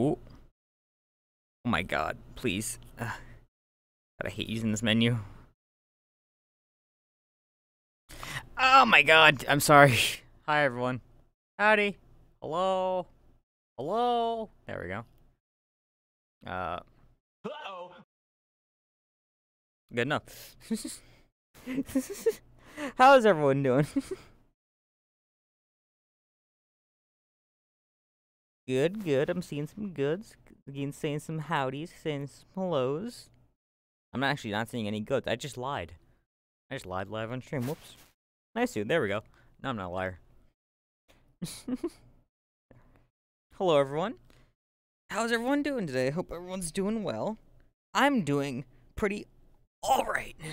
Ooh. Oh my god, please. Uh, God, I hate using this menu. Oh my god, I'm sorry. Hi everyone. Howdy. Hello. Hello. There we go. Uh. Uh-oh. Good enough. How's everyone doing? good, good. I'm seeing some goods. Again, saying some howdies, saying some hellos. I'm actually not seeing any goods. I just lied. I just lied live on stream. Whoops. Nice dude. There we go. No, I'm not a liar. Hello, everyone. How's everyone doing today? I hope everyone's doing well. I'm doing pretty alright.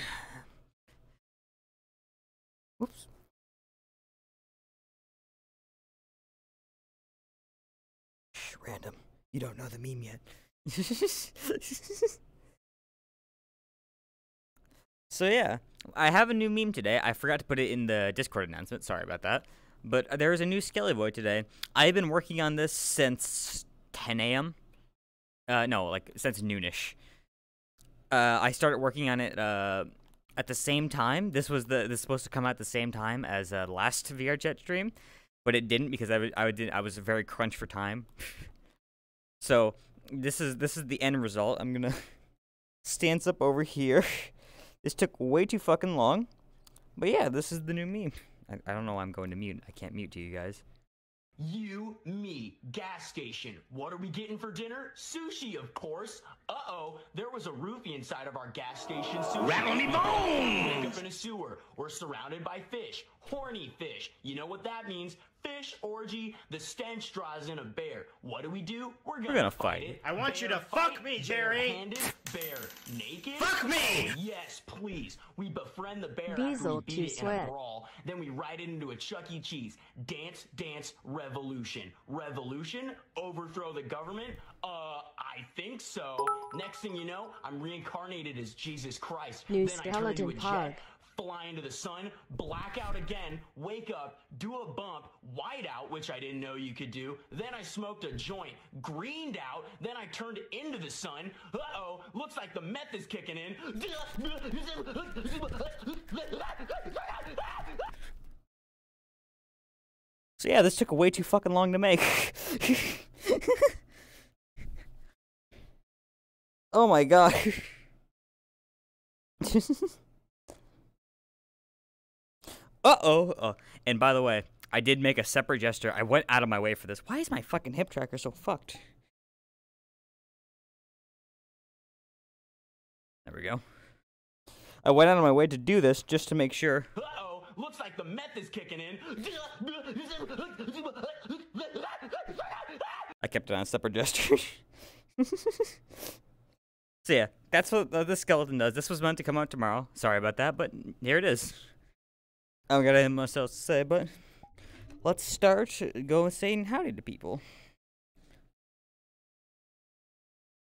Whoops. Random. You don't know the meme yet. so yeah, I have a new meme today. I forgot to put it in the Discord announcement. Sorry about that. But there is a new Skelly Boy today. I've been working on this since 10 a.m. Uh, no, like since noonish. Uh, I started working on it uh, at the same time. This was the this was supposed to come out at the same time as uh, last VR Jet stream, but it didn't because I, I did I was very crunch for time. so this is this is the end result. I'm gonna stance up over here. This took way too fucking long, but yeah, this is the new meme. I, I don't know why I'm going to mute. I can't mute to you guys. You, me, gas station. What are we getting for dinner? Sushi, of course. Uh-oh, there was a roofie inside of our gas station sushi. Rattle me bones! Wake up in a sewer. We're surrounded by fish. Horny fish. You know what that means? Fish orgy. The stench draws in a bear. What do we do? We're gonna, gonna fight. it. I want you to fuck me, Jerry. Bare-handed, bear naked. Fuck me! Yes, please. We befriend the bear after we beat to it in a sweat. brawl. Then we ride it into a Chuck E. Cheese. Dance, dance, revolution. Revolution? Overthrow the government? Uh, I think so. Next thing you know, I'm reincarnated as Jesus Christ. New then I turn into a skeleton pug. jet, fly into the sun, black out again, wake up, do a bump, white out, which I didn't know you could do. Then I smoked a joint, greened out, then I turned into the sun. Uh-oh, looks like the meth is kicking in. So yeah, this took way too fucking long to make. oh my god. Uh-oh. Uh, and by the way, I did make a separate gesture. I went out of my way for this. Why is my fucking hip tracker so fucked? There we go. I went out of my way to do this just to make sure. Uh-oh, looks like the meth is kicking in. I kept it on a separate gesture. so yeah, that's what the, the skeleton does. This was meant to come out tomorrow. Sorry about that, but here it is. I don't got anything much else to say, but let's start going saying howdy to people.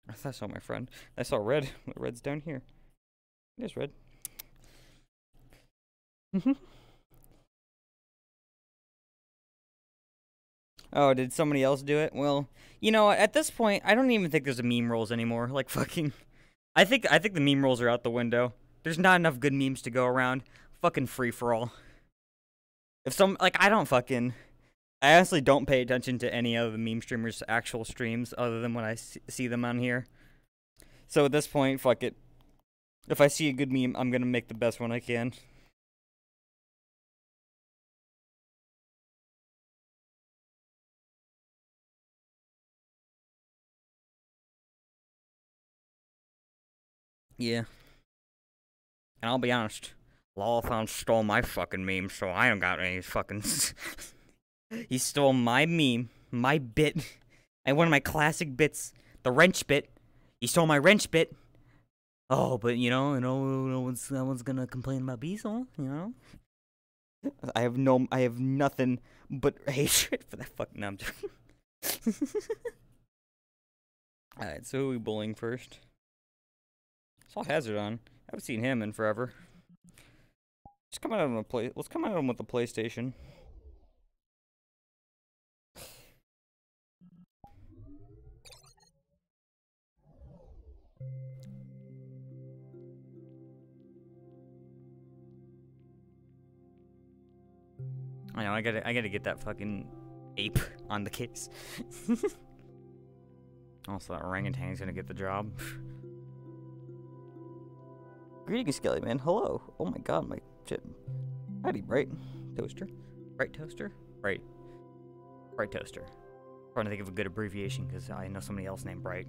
I saw my friend. I saw red. Red's down here. There's red. Mm-hmm. Oh, did somebody else do it? Well, you know, at this point, I don't even think there's a meme rolls anymore. Like fucking, I think I think the meme rolls are out the window. There's not enough good memes to go around. Fucking free for all. If some like I don't fucking, I honestly don't pay attention to any of the meme streamers' actual streams other than when I see, them on here. So at this point, fuck it. If I see a good meme, I'm gonna make the best one I can. Yeah. And I'll be honest, Lawthon stole my fucking meme, so I don't got any fucking. he stole my meme, my bit, and one of my classic bits, the wrench bit. He stole my wrench bit. Oh, but you know, you know, no one's, no one's gonna complain about Beezle, you know. I have no, I have nothing but hatred for that fucking. No, I'm joking. All right, so who are we bullying first? Saw Hazard on. I haven't seen him in forever. Just come out on a play. Let's come out on with the PlayStation. I know, I gotta I gotta get that fucking ape on the case. also that orangutan's gonna get the job. Greetings, Skelly man. Hello. Oh my god, my shit. Howdy, Bright Toaster. Bright Toaster. Bright. Bright Toaster. trying to think of a good abbreviation because I know somebody else named Bright.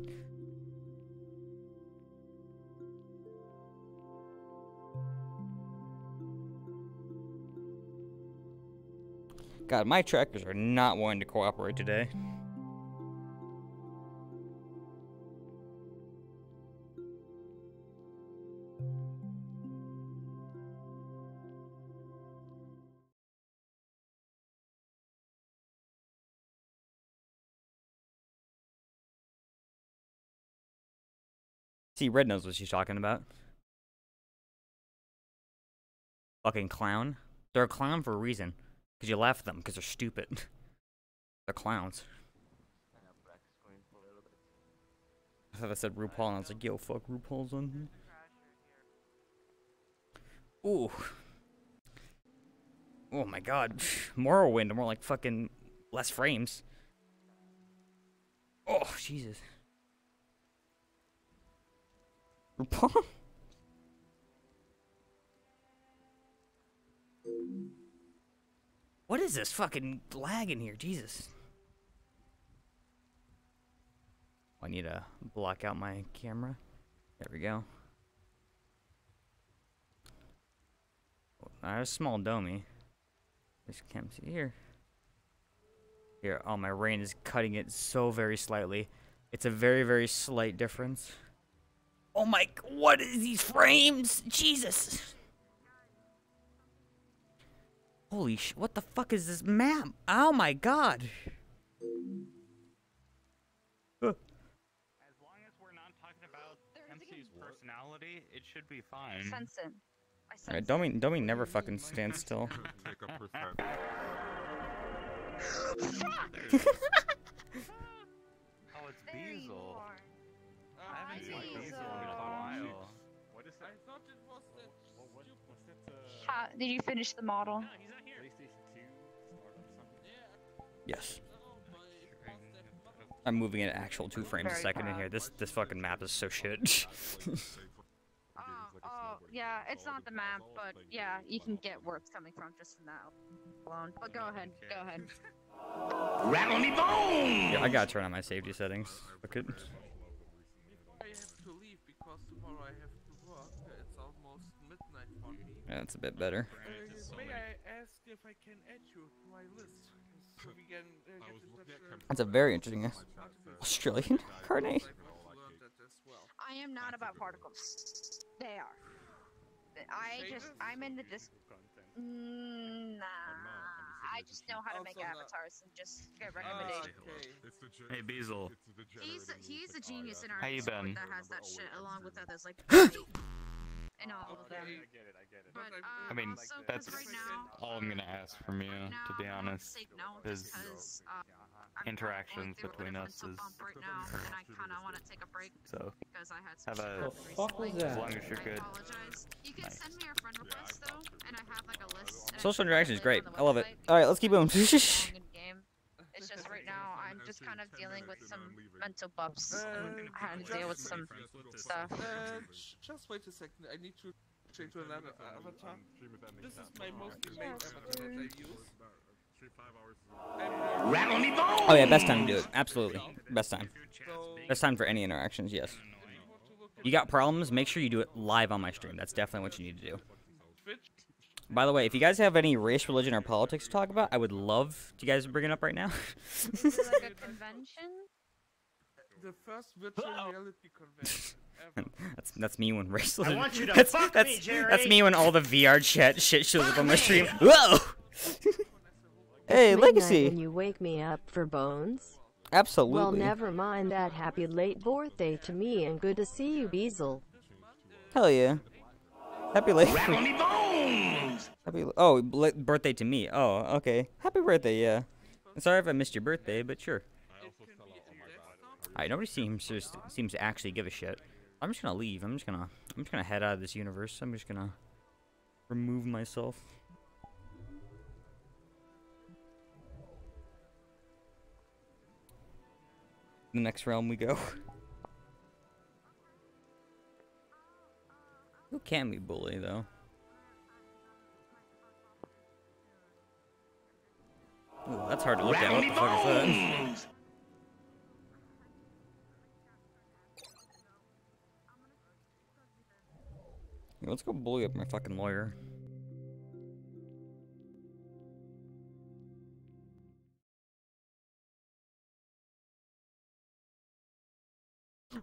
God, my trackers are not wanting to cooperate today. See, Red knows what she's talking about. Fucking clown. They're a clown for a reason. Because you laugh at them because they're stupid. they're clowns. I thought I said RuPaul and I was like, yo, fuck, RuPaul's on here. Ooh. Oh my god. Morrowind, more like fucking less frames. Oh, Jesus. What is this fucking lag in here? Jesus. Oh, I need to block out my camera. There we go. Oh, I have a small domey. Just can't see here. Here, oh, my rain is cutting it so very slightly. It's a very, very slight difference. Oh my, what is these frames? Jesus. Holy sh! What the fuck is this map? Oh my god! As long as we're not talking about MC's personality, it should be fine. sense it. I sense Alright, Domi, Domi never fucking stands still. Take a percent. Oh, it's There Beezle. Are. I haven't seen Beezle. Beezle in a while. What is that? I thought it was that. What, what, was that uh, How, did you finish the model? PlayStation 2 or something? Yes. I'm moving at actual two frames a Very second in here. This this fucking map is so shit. Oh, oh, yeah, it's not the map, but yeah, you can get where it's coming from just from that alone. But go ahead, go ahead. Rattle me bones! yeah, I gotta turn on my safety settings. Look at. I have to leave because tomorrow I have to work. It's almost midnight for me. Yeah, that's a bit better. Uh, may I ask if I can add you to my list? So we can uh, get in touch. uh, That's a very interesting Australian carne. I want to learn that as well. I am not about particles. They are. I just, I'm in the dis. Mm, nah. I just know how to make avatars and just get recommendations. okay. It's the gen- Hey, Beezle. He's a, he's a genius in our How you been? that has that shit along with others like and all of them. Okay. But, I- uh, I mean, also, 'cause that's right now, all I'm gonna ask from you, right to be honest. Take note is just 'cause, uh, interactions going through a between us is- right now, and I kind of want to take a break So, because I had some Have a- happen The fuck was that? as long as you're good. You can Nice. send me a friend request though, and I have like a list. Social can interaction is great. I love it. All right, let's keep moving. It's long in game. It's just right now just kind of dealing with some mental bumps and Uh, having to deal with some stuff. Uh, just wait a second. I need to change to another avatar. This is my mostly main avatar that I use. Rattle me! Oh yeah, best time to do it. Absolutely, best time. Best time for any interactions. Yes. you want to look at You got problems? Make sure you do it live on my stream. That's definitely what you need to do. Twitch, By the way, if you guys have any race, religion, or politics to talk about, I would love to you guys bring it up right now. Like a convention? the first virtual reality convention ever. that's that's me when race. I want you to that's, fuck that's, me, Jerry. That's me when all the VR chat shit shows up on my stream. Whoa! hey, Legacy. When you wake me up for bones. Absolutely. Well, never mind that. Happy late birthday to me, and good to see you, Beezle. Hell yeah. Happy late. Happy oh birthday to me. Oh okay. Happy birthday. Yeah. Sorry if I missed your birthday, but sure. Alright, nobody seems seems to actually give a shit. I'm just gonna leave. I'm just gonna I'm just gonna head out of this universe. I'm just gonna remove myself. The next realm we go. Who can we bully though? Ooh, that's hard to look at. What the fuck is that? Let's go bully up my fucking lawyer.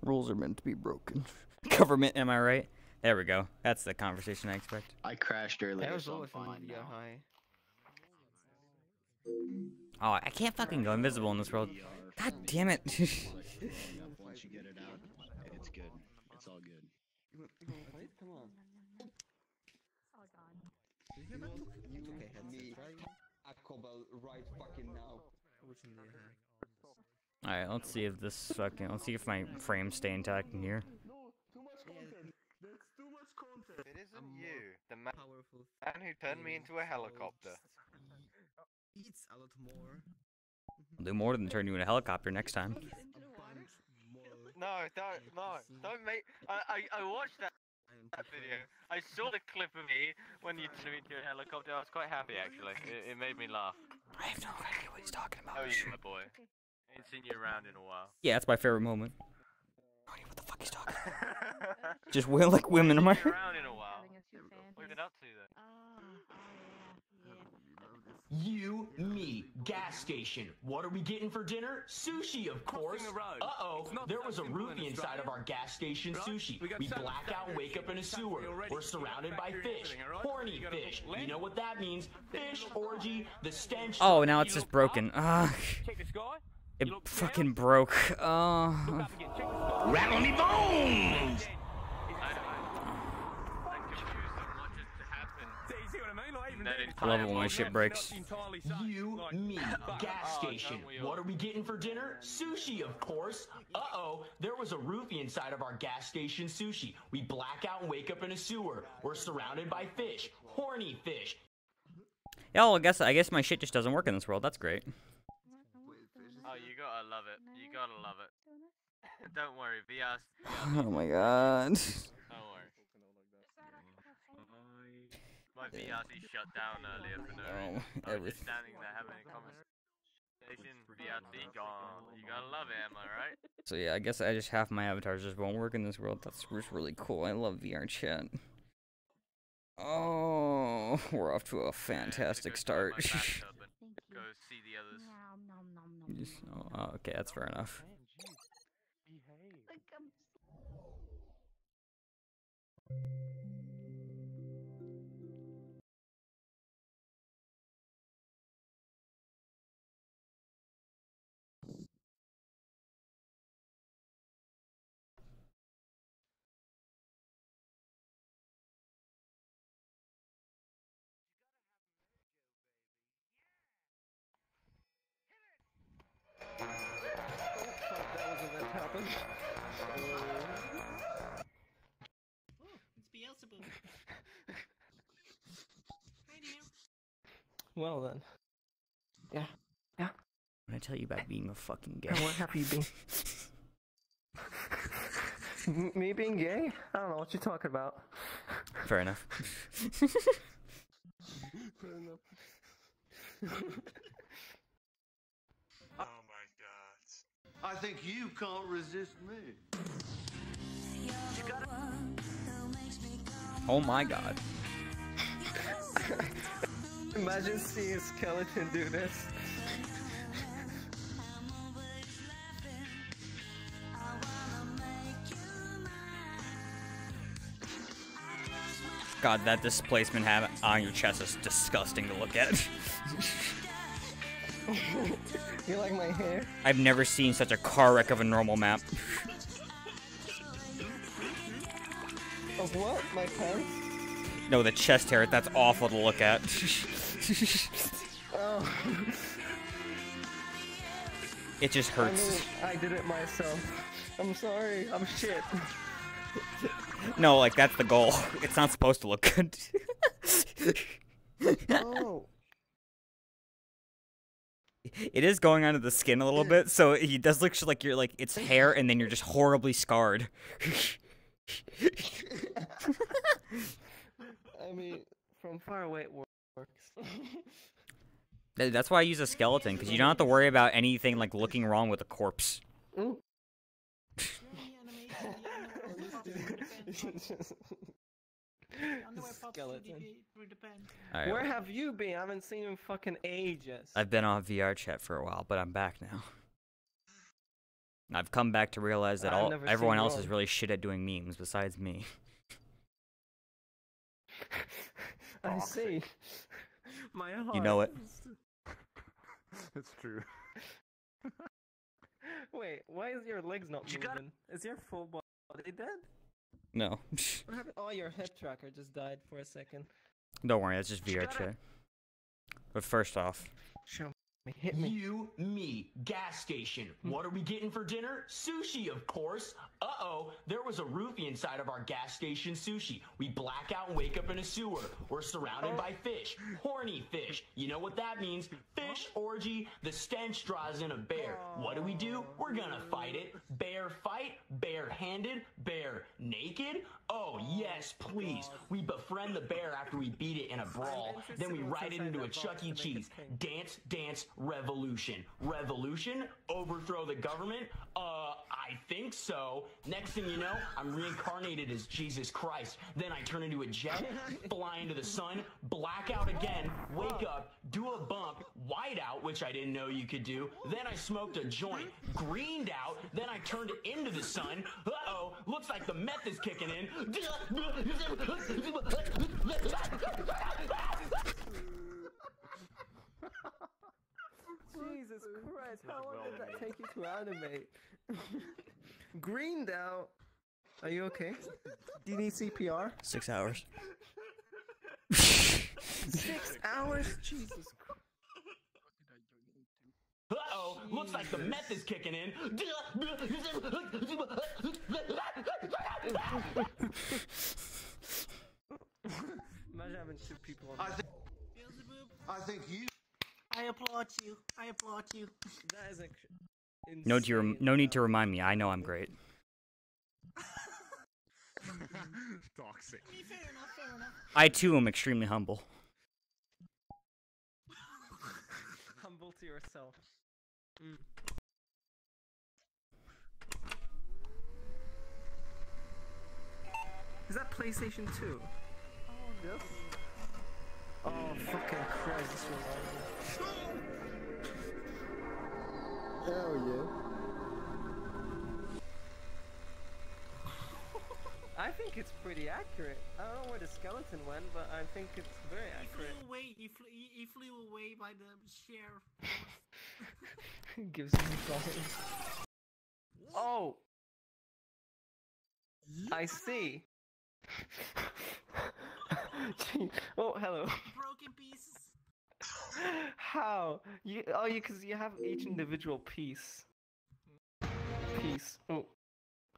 Rules are meant to be broken. Government, am I right? There we go. That's the conversation I expect. I crashed earlier, That was so always fine fun. Yeah, now. hi. Oh, I can't fucking go invisible in this world. God damn it. Once you get it out, it's good. It's all good. You want, you want to fight? Come on. You hear that? Headset. Try. Akobel right fucking now. What's in the hair? Alright, let's see if this fucking. Let's see if my frames stay intact in here. It isn't you, the man Powerful. who turned me into a helicopter. Eats a lot more. I'll do more than turn you into a helicopter next time. Eats a bunch more. No, don't, no, don't make. I, I, I watched that, that video. I saw the clip of me when you turned me into a helicopter. I was quite happy actually. It, it made me laugh. I have no idea what he's talking about. Oh, you, my boy. Ain't seen you around in a while. Yeah, that's my favorite moment. I don't know what the fuck he's talking about. Just will like women in my. Seen you around in a while. What have you been up to then? You, me, gas station. What are we getting for dinner? Sushi, of course. Uh oh, there was a roofie inside of our gas station sushi. We black out wake up in a sewer. We're surrounded by fish. Horny fish. You know what that means? Fish orgy, the stench. Oh, now it's just broken. Ugh. It fucking broke. Oh. Rattle me bones. I mean? Like, even That then, is- I love it when my shit breaks. You, me, gas station. What are we getting for dinner? Sushi, of course. Uh oh, there was a roofie inside of our gas station sushi. We black out and wake up in a sewer. We're surrounded by fish. Horny fish. Yeah, well, I guess I guess my shit just doesn't work in this world. That's great. Oh, you gotta love it. You gotta love it. Don't worry, Vias. Oh my god. Don't worry. My VRC shut down earlier for no Oh, reason. I was just everything. standing there having a conversation. VRC gone. You gotta love it, am I right? So yeah, I guess I just half my avatars just won't work in this world. That's just really cool. I love VR chat. Oh, we're off to a fantastic start. Go see the others. Just- oh, oh, okay, that's fair enough. That Well then. Yeah. Yeah. When I tell you about being a fucking gay. And what have you been? Me being gay? I don't know what you're talking about. Fair enough. Fair enough. Oh my god. I think you can't resist me. Oh my god. Imagine seeing a skeleton do this. God, that displacement have on your chest is disgusting to look at. you like my hair? I've never seen such a car wreck of a normal map. Of what? My pants? No, the chest hair, that's awful to look at. Oh. it just I hurts. mean, I did it myself. I'm sorry. I'm shit. No, like that's the goal. It's not supposed to look good. oh. It is going onto the skin a little bit, so he does look like you're like it's hair, and then you're just horribly scarred. I mean, from far away it works. That's why I use a skeleton because you don't have to worry about anything like looking wrong with a corpse. Skeleton. Alright, Where have you been? I haven't seen you in fucking ages. I've been on VR chat for a while, but I'm back now. I've come back to realize that I've all everyone else you is really shit at doing memes besides me. I see. My heart. You know it. It's true. Wait, why is your legs not You moving? gotta- Is your full body dead? No, What happened? Oh, your hip tracker just died for a second. don't worry, that's just VR gotta- chat. But first off, Show me. Hit me. You, me, gas station. What are we getting for dinner? Sushi, of course. Uh oh, there was a roofie inside of our gas station sushi. We black out and wake up in a sewer. We're surrounded by fish. Horny fish. You know what that means? Fish orgy. The stench draws in a bear. What do we do? We're gonna fight it. Bear fight, bare naked. Oh yes, please. We befriend the bear after we beat it in a brawl. Then we ride it into a Chuck E. Cheese. Dance, dance, revolution. Revolution? Overthrow the government? Uh, I think so. Next thing you know, I'm reincarnated as Jesus Christ. Then I turn into a jet, fly into the sun, black out again, wake up, do a bump, white out, which I didn't know you could do. Then I smoked a joint, greened out, then I turned into the sun. Uh oh, looks like the meth is kicking in. Jesus Christ, how long did that take you to animate? Greened out. Are you okay? Do you need CPR? six hours. Six hours? Jesus Christ. Uh oh, looks like the meth is kicking in. Imagine having two people on I think, I think you. I applaud you. I applaud you. That is like No, to rem- no need to remind me. I know I'm great. Toxic. I mean, fair enough, fair enough. I too am extremely humble. Humble to yourself. Mm. Is that PlayStation 2? Oh, yes. Oh, fucking Christ, this reminds me. Hell yeah. I think it's pretty accurate. I don't know where the skeleton went, but I think it's very accurate. He flew accurate. away. He flew. He, he flew away by the sheriff. Gives me problems. Oh! I see. Oh, hello. Broken pieces. How? You oh, you because you have each individual piece. Mm-hmm. Piece. Oh,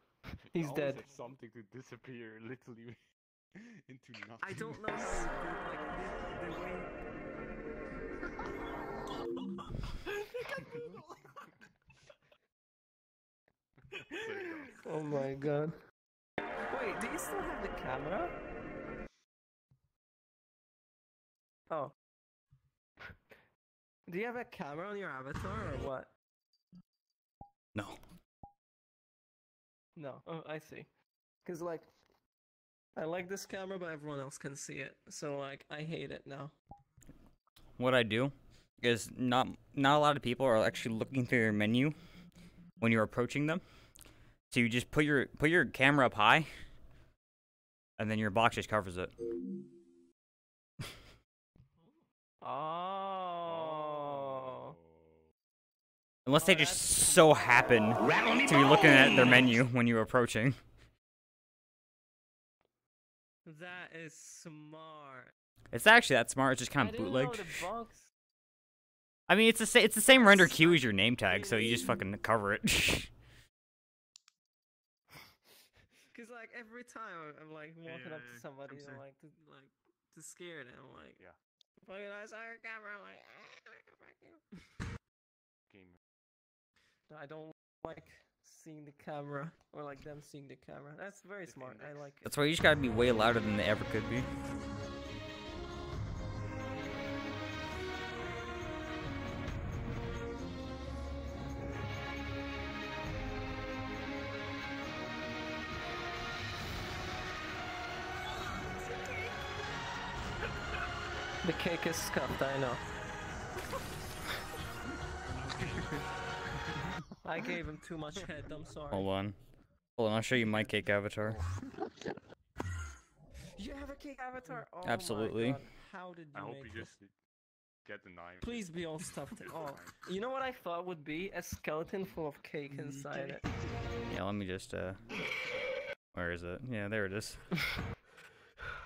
he's Always dead. something to disappear literally into nothing. I don't know how you do like the, the. Oh my god. Wait, do you still have the camera? Oh. Do you have a camera on your avatar or what? No. No. Oh, I see. Cause like, I like this camera, but everyone else can see it. So like, I hate it now. What I do is not not a lot of people are actually looking through your menu when you're approaching them. So you just put your put your camera up high, and then your box just covers it. Oh. Unless they just so happen to be looking at their menu when you're approaching. That is smart. It's actually that smart. It's just kind of didn't bootlegged. I mean, it's the sa- it's the same render queue as your name tag, so you just fucking cover it. Cause like every time I'm, I'm like walking up to somebody and sorry. like to, like to scare them, I'm like, Yeah. fucking I saw your camera. I'm like, "Ah, fuck you." I don't like seeing the camera or like them seeing the camera. That's very smart. I like it. That's why you just gotta be way louder than they ever could be. The cake is scuffed, I know. I gave him too much head, I'm sorry. Hold on. Hold on, I'll show you my cake avatar. You have a cake avatar? Oh Absolutely. How did you I hope make you it? just get the knife. Please be all stuffed. Oh, you know what I thought would be a skeleton full of cake inside it. Yeah, let me just uh where is it? Yeah, there it is.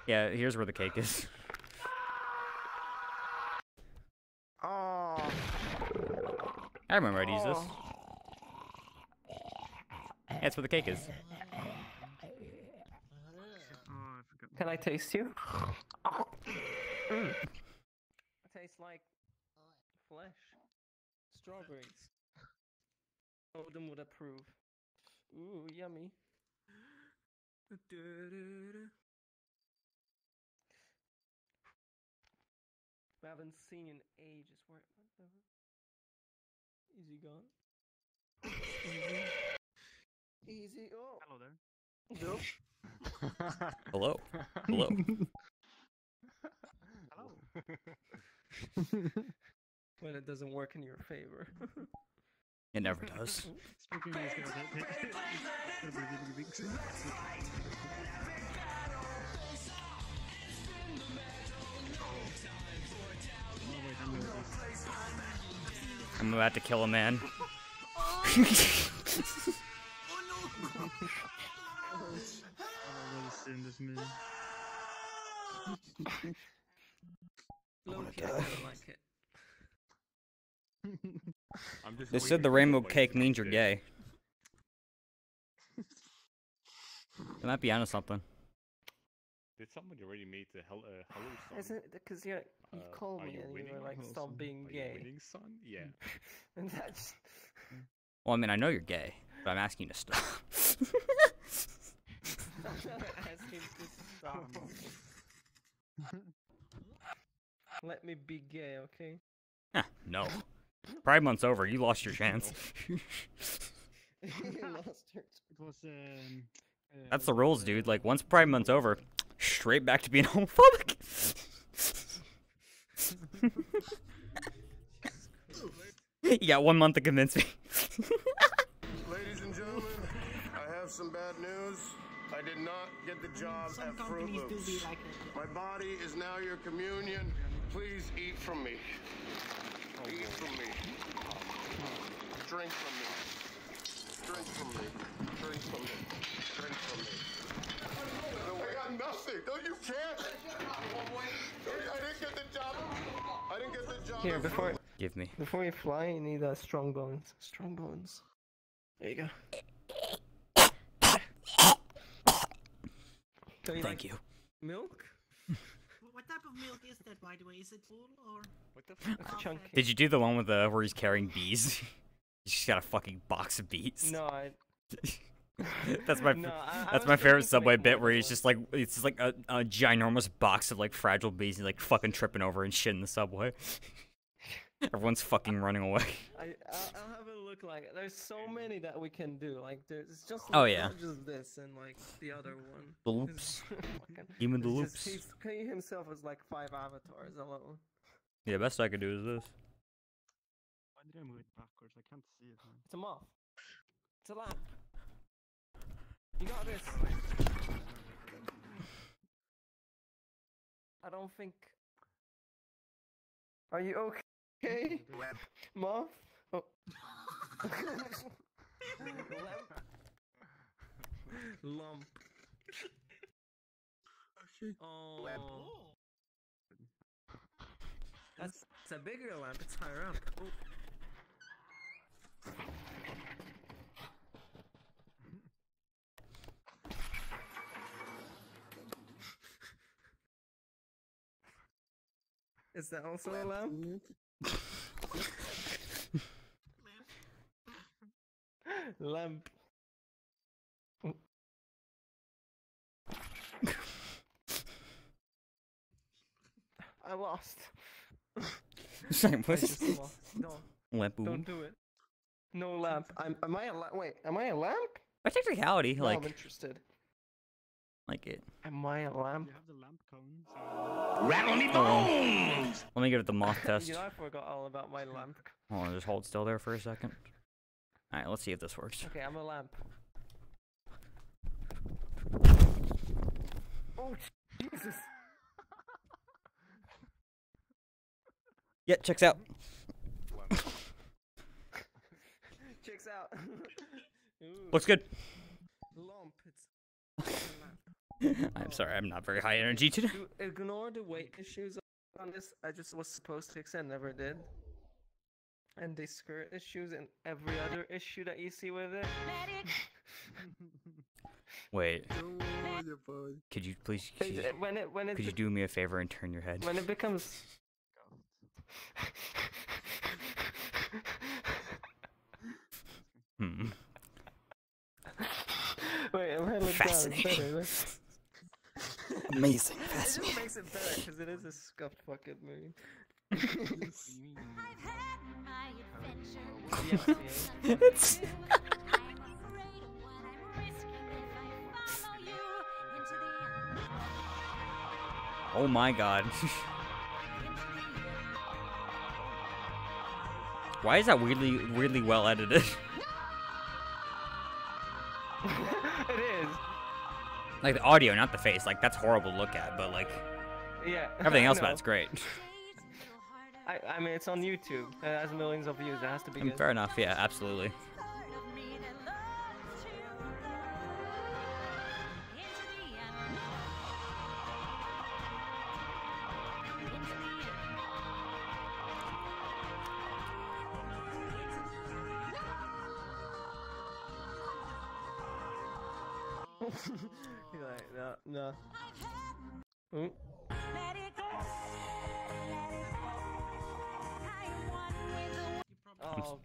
yeah, here's where the cake is. Oh. I remember I'd use this. Yeah, That's where the cake is. Can I taste you? Mm. It tastes like flesh. Strawberries. Odin would approve. Ooh, yummy. We haven't seen in ages. Where? What the? Is he gone? Easy. Easy. Oh. Hello there. Nope. Hello. Hello. Hello. when it doesn't work in your favor. It never does. I'm about to kill a man. I've already seen this movie. Low-key, I like it. They said the rainbow cake means you're gay. They might be onto something. Did somebody already made the hell, uh, hello son? Isn't it because you you Uh, called me you and you were like, "Stop son. being Are you gay," winning, son? Yeah. and that's Well, I mean, I know you're gay, but I'm asking you to stop. I'm gonna ask him to stop. Let me be gay, okay? Huh, no. Pride month's over. You lost your chance. You lost your It was, um, uh, That's the rules, dude. Like, once Pride month's over, straight back to being homophobic. you got one month to convince me. Ladies and gentlemen, I have some bad news. I did not get the job Some at Fruit companies do Loops. be like that. My body is now your communion. Please eat from me. Eat from me. Drink from me. Drink from me. Drink from me. Drink from me. I got nothing. No, you can't. I didn't get the job. I didn't get the job. Here, before Give me. before you fly, you need uh, strong bones. Strong bones. There you go. So you Thank like you. Milk? What type of milk is that, by the way? Is it full or? What the It's chunky. Did you do the one with the where he's carrying bees? He's just got a fucking box of bees. No, I. that's my No, I- I that's was my favorite Subway bit more where he's just like it's just like a, a ginormous box of like fragile bees and like fucking tripping over and shit in the subway. Everyone's fucking running away. I I'll, I'll have a look. Like, there's so many that we can do. Like, there's just Oh, yeah. just this and like the other one. The loops. fucking- Give me the loops. Just, he's, he himself has like five avatars alone. Yeah, best I could do is this. Why did I move it backwards? I can't see it. Man. It's a moth. It's a lamp. You got this. I don't think. Are you okay, moth? Oh. Lamp. Lump. Oh. That's it's a bigger lamp. It's higher up. Oh. Is that also a lamp? Lamp. I lost. Sorry, I what? just lost. No, Lamp don't do it. No lamp. I'm. Am I a lamp? Wait. Am I a lamp? By technicality, No, like, I'm interested. Like it. Am I a lamp? Have the lamp Rattle me bones! Let me give it the moth test. you know, I forgot all about my lamp. Hold on, just hold still there for a second. Alright, let's see if this works. Okay, I'm a lamp. Oh Jesus! Yeah, checks out. Checks out. Looks good. Lump. It's a lamp. I'm sorry, I'm not very high energy today. To ignore the weight issues on this, I just was supposed to fix it, never did. And the skirt issues and every other issue that you see with it. Wait. Could you please? Could you, when it when it could you do me a favor and turn your head? when it becomes Hmm. Wait, I'm head look down. It's Fascinating. Amazing. It Fascinating. just makes it better because it is a scuffed fucking movie. yes, yeah. it's. Oh my god. Why is that weirdly weirdly well edited? Like the audio, not the face. Like that's horrible to look at, but like Yeah. everything else about it's great. I, I mean, it's on YouTube. It has millions of views. It has to be um, good. Fair enough. Yeah, absolutely. No, no. Ooh. Oh,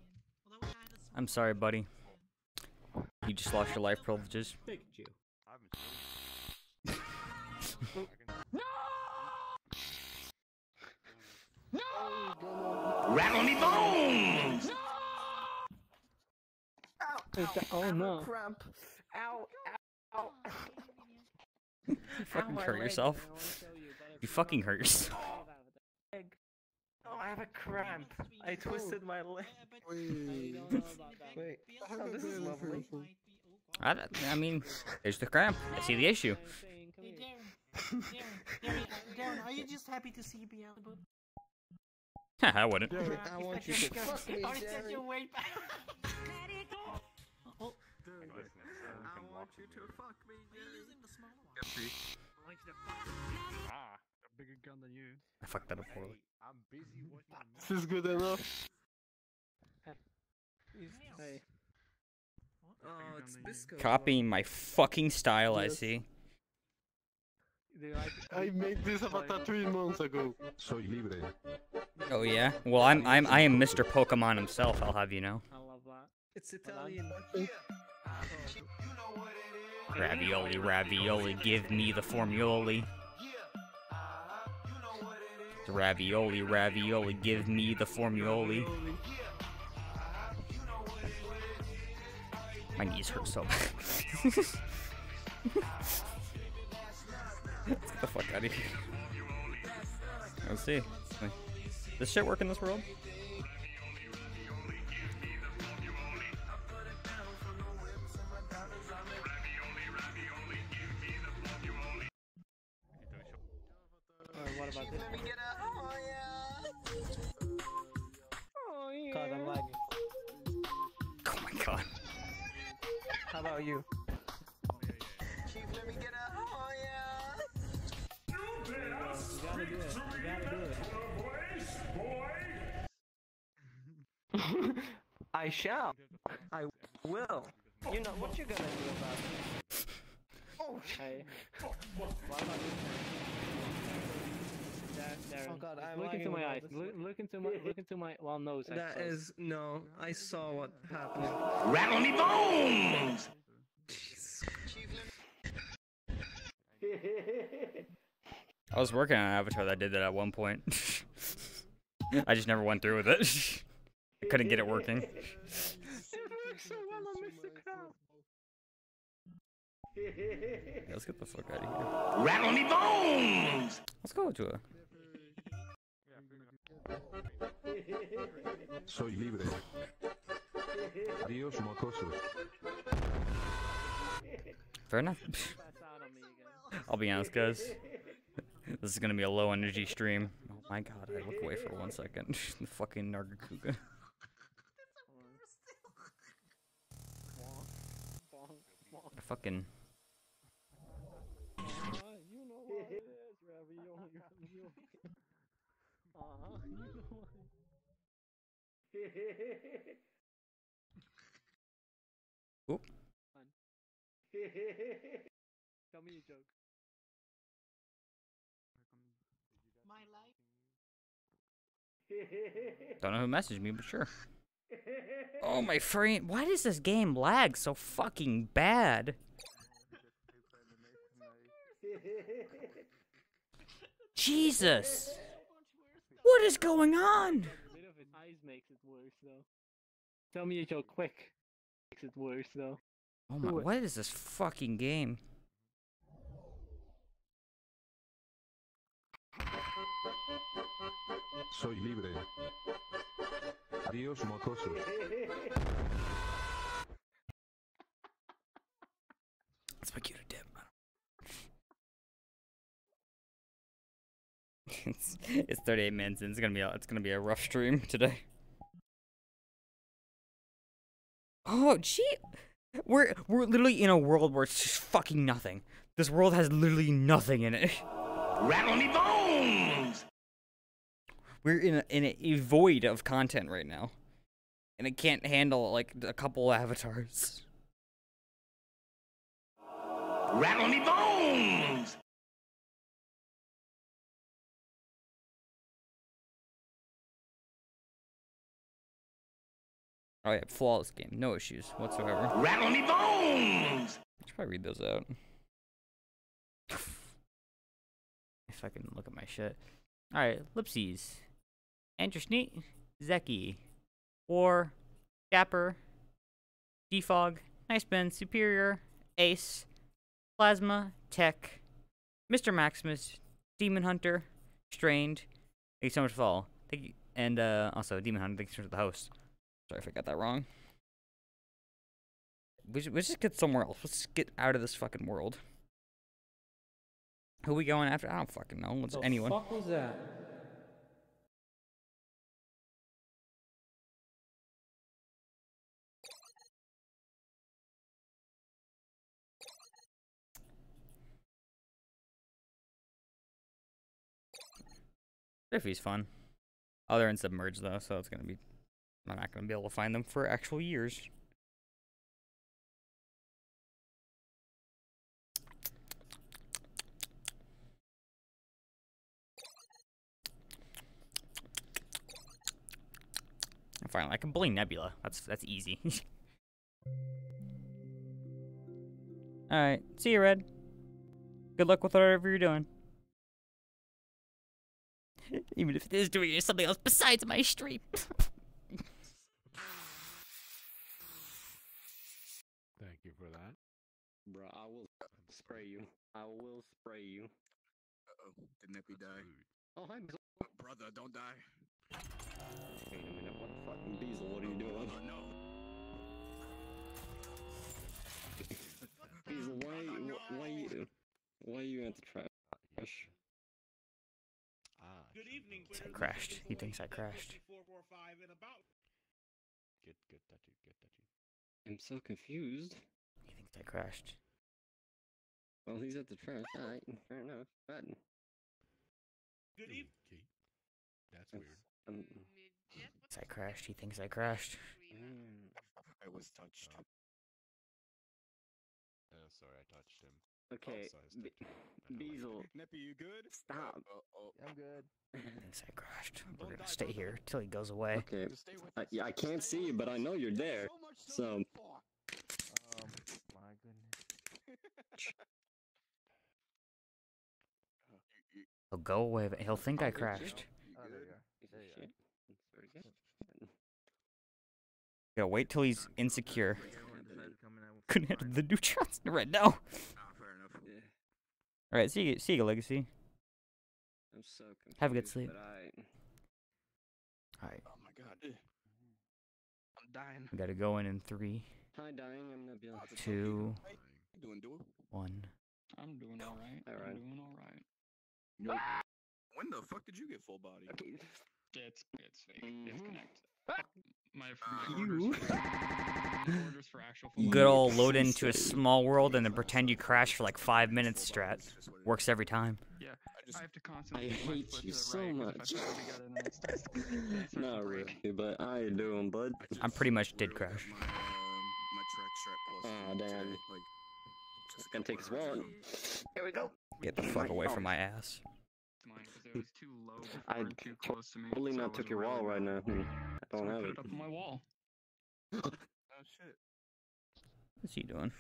I'm sorry, buddy. You just lost your life privileges. Pikachu. Rattle me bones! oh no. Cramp. Ow, ow, ow. You fucking hurt yourself. You fucking hurt yourself. Oh, I have a cramp. I twisted my leg. Wait. Oh, this is lovely. I, I mean, there's the cramp. I see the issue. Hey, Darren. Darren, Darren, Darren, are you just happy to see Beelzebub? I wouldn't. I want you oh. to fuck me, Or is that Jerry. your way back? oh, I want you to fuck me, using the smaller one. Ah, a bigger gun than you. I fucked that up horribly. I'm busy watching. This is good enough. Hey. Oh, it's Bisco. Copying my fucking style, I see. I made this about three months ago. Soy libre. Oh yeah. Well, I'm I'm I am Mr. Pokemon himself. I'll have you know. I love that. It's Italian. Ravioli, ravioli, give me the formuli. Ravioli, ravioli, give me the formuli. My knees hurt so bad. Let's get the fuck out of here. Let's see. Does shit work in this world? About you? You gotta do it. You gotta do it. I shall. I will. You know what you gonna do about it? Oh, hey. What about you? That, Darren, Oh god, I'm look into my eyes. Look, look into my look into my well nose. I That suppose. is no. I saw what happened. Rattle me bones! I was working on an avatar that did that at one point. I just never went through with it. I couldn't get it working. It works so well on Mr. Crab. Yeah, let's get the fuck out of here. Rattle me bones! Let's go to a. Soy libre. Adiós, mocoso. Fair enough. I'll be honest, guys. This is gonna be a low energy stream. Oh my god, I look away for one second. the fucking Nargacuga. I fucking. you know what it is, ravioli, ravioli. You know what. Oop. Tell me a joke. My life. Don't know who messaged me, but sure. Oh my friend. Why does this game lag so fucking bad? Jesus! What is going on? A bit of its eyes makes it worse, though. Tell me a joke quick. Makes it worse, though. Oh my! What is this fucking game? Soy libre. Adiós, mocoso. That's my cue to dip. it's it's 38 minutes and it's gonna be a, it's gonna be a rough stream today. Oh gee, we're we're literally in a world where it's just fucking nothing. This world has literally nothing in it. Rattle me bones! We're in a, in a void of content right now, and it can't handle like a couple avatars. Rattle me bones! Oh yeah, flawless game, no issues whatsoever. Rattle me bones! I should probably read those out. if I can look at my shit. Alright, Lipsies. Andersneat, Zeki, War, Dapper, Defog, Nice Ben, Superior, Ace, Plasma, Tech, Mr. Maximus, Demon Hunter, Strained. Thank you so much for all. Thank you, and uh, also Demon Hunter. Thank you so much for the host. Sorry if I got that wrong. We should, let's just get somewhere else. Let's just get out of this fucking world. Who we going after? I don't fucking know. Let's anyone. fuck was that? Biffy's fun. Oh, they're in submerged though, so it's gonna be. I'm not gonna be able to find them for actual years. Finally, I can bully Nebula. That's that's easy. All right, see you, Red. Good luck with whatever you're doing. Even if it is doing something else besides my stream. Thank you for that. Bro, I will spray you. I will spray you. Uh-oh. Did Neppy die? Oh, hi, Beezle. Oh, brother, don't die. Wait a minute, what fucking Beezle, what are you doing? Oh, no. Beezle, why, wh- why you, why you at the trash? Good evening. I crashed. He thinks I crashed. Get, get touchy, get touchy. I'm so confused. He thinks I crashed. Well, he's at the trash. Alright, fair enough. But Good evening. Okay. That's weird. um, Thinks I crashed. He thinks I crashed. mm, I was touched. Uh, sorry, I touched him. Okay, Be- Beezle. Neppy, you good? Stop. I'm good. Thanks, I crashed. We're gonna stay here till he goes away. Okay. I, yeah, I can't see you, but I know you're there. So. Um, my goodness. He'll go away, but he'll think I crashed. Oh, there you are. There you are. That's very good. Yeah, wait till he's insecure. Couldn't handle the neutrons right now. All right, see you, see you, legacy. I'm so confused. Have a good sleep. But I. All right, Oh my god. I'm dying. we gotta go in in three, Hi, dying. I'm Nebula. two, You doing, dude? one. I'm doing alright. Alright. I'm doing alright. When the fuck did you get full body? Okay. It's it's fake. Mhm. Disconnect. My, Uh, my orders my orders for actual full Good old load into a small world and then pretend you crash for like five minutes strat. Works every time. Yeah, just- I have to constantly I hate you to so right, 'cause much. If I put it together, then it starts, it starts to Not really, but how you doing, bud? I'm pretty much did crash. My, my track. Ah, today, damn. Like, It's gonna take his wallet. Here we go. Get the fuck away from my ass. Mine, 'cause too low I and too close to me. totally not took your wall right now. Hmm. I don't have it. it up on my wall. oh shit. What's he doing?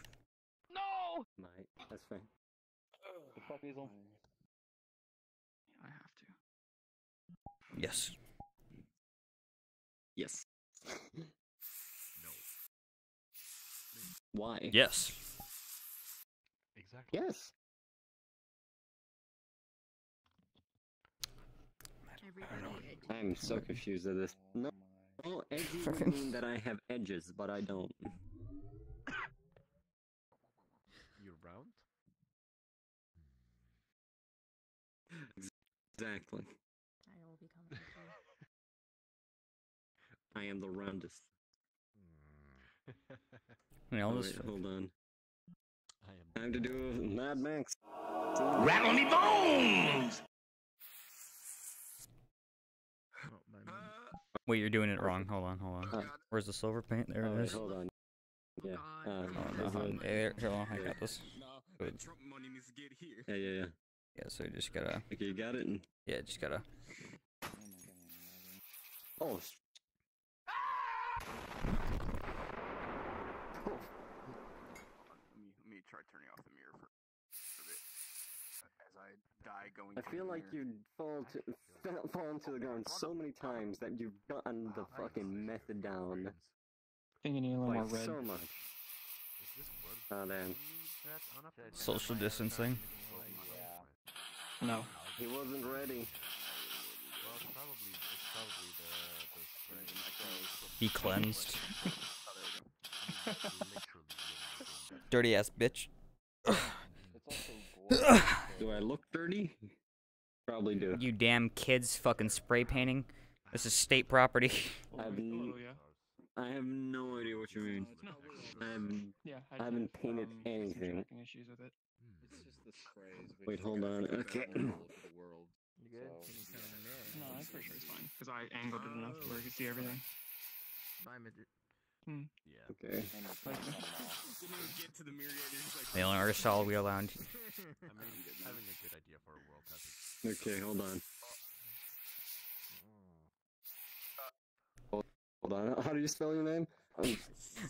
No! Mate, that's fine. The fuck, Weasel? I have to. Yes. Yes. No. Why? Yes. Exactly. Yes. I'm so confused at this. No, no edgy would mean that I have edges, but I don't. You're round? Exactly. I will be coming. I am the roundest. You know, this- wait, hold on. I am. Time to do Mad Max. Rattle me bones! Wait, you're doing it wrong. Hold on, hold on. Where's the silver paint? There Oh, it wait, hold on. Yeah. Uh, Oh, no, hold on. it- Here, here, hold on, I yeah. got this. Good. Trump money needs to get here. Yeah, yeah, yeah. Yeah, so you just gotta. Okay, you got it. And... Yeah, just gotta. Oh. sh- Let me, let me try turning off the mirror for, for a bit. As I die going I feel like mirror. you fall to fell, fallen to the ground so many times that you've gotten the fucking method down. think you need a little more red. so much. Oh damn. Social distancing. No. He wasn't ready. Well, it's probably it's probably the the spray. He cleansed. Dirty ass bitch. Do I look dirty? Probably do. You damn kids fucking spray painting. This is state property. I have, n- I have no idea what you mean. I have, Yeah, I just haven't have, painted um, anything. issues with it. It's just the sprays. Wait, hold on. Okay. The world. You good? No, I'm pretty sure it's fine. Because I angled it enough to where you can see everything. Hmm. Yeah. Okay. Didn't even get to the mirror yet. He's like, The only artist all we allowed. I mean, having a good idea for a world topic. Okay, hold on. Hold hold on. How do you spell your name? Um,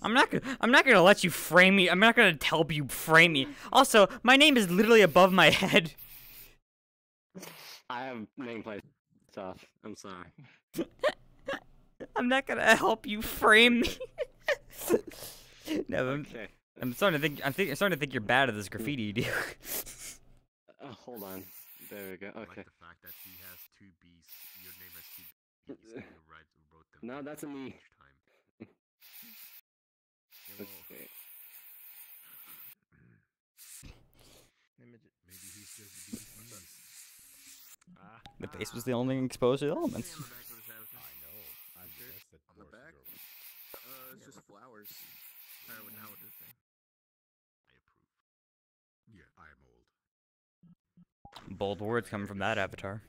I'm not gonna. I'm not gonna let you frame me. I'm not gonna help you frame me. Also, my name is literally above my head. I have nameplate stuff. I'm sorry. I'm not gonna help you frame me. no, I'm, Okay. I'm starting to think. I think I'm starting to think you're bad at this graffiti you do. Uh, hold on. There we go. I like Okay. the fact that he has two B's. Your name has two B's. And you write, wrote them. No, that's a me. time. Okay. maybe he's just B's. Ah, the base was the only exposed elements. I know. I'm just on the back. Uh, it's just flowers. I would now what to. I approve. Yeah, I am old. Bold words coming from that avatar.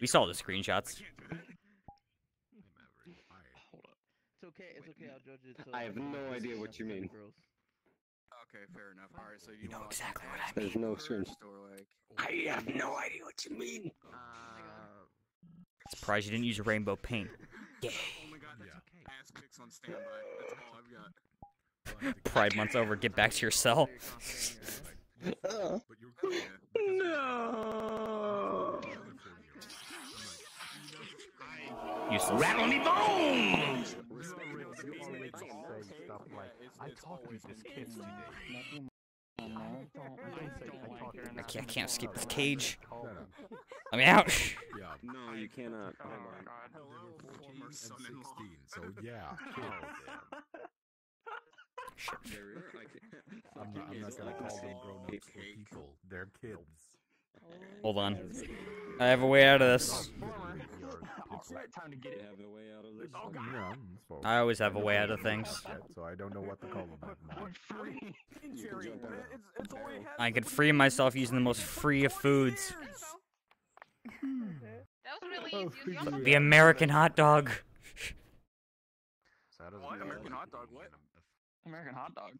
We saw the screenshots. It's okay. It's okay. I'll judge it. I have no idea what you mean. Girls. Okay, fair enough. All right, so you, You know exactly what ass I There's no first, strings. Like, I have no idea what you mean. uh, Surprised you didn't use rainbow paint. Yeah. oh my god, that's okay. Ass pics on standby. That's all I've got. Pride month's over. Get back to your cell. no. Useless. Rattle me bones! I talked with this kid today. I can't, I can't escape this cage. Let me out. No, you cannot. Oh my god. Hello, former son-in-law. So yeah, I'm not, I'm not gonna call them grown-ups or people. They're kids. Hold on. I have a way out of this. Time to get it. Have a way out of this. Oh, yeah, I always have a way out of things. So I don't know what to call them. I could free myself using the most free of foods. Hmm. That was really oh, easy. It was just- The American hot dog. What? American hot dog? What? American hot dog.